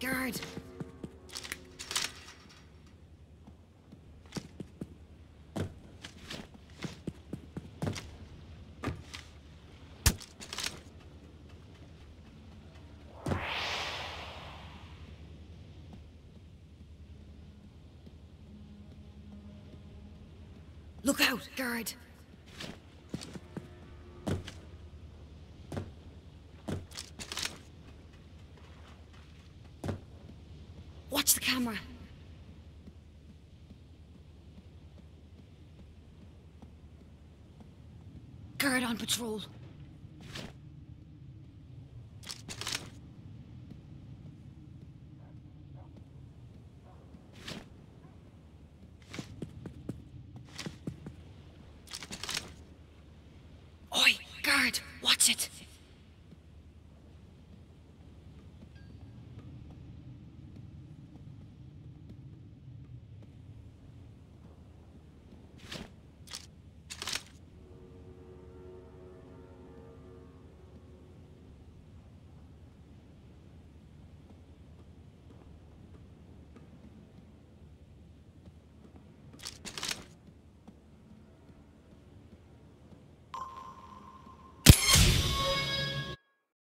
guard. Look out, guard. Watch the camera. Guard on patrol. Oi, guard, watch it.